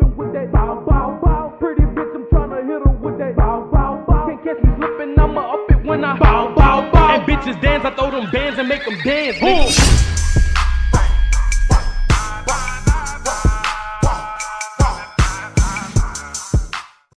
coming with that bow bow bow. Pretty bitch, I'm trying to hit her with that bow bow bow. Can't catch me slipping, I'ma up it when I bow bow bow. And bitches dance, I throw them bands and make them dance. bitch.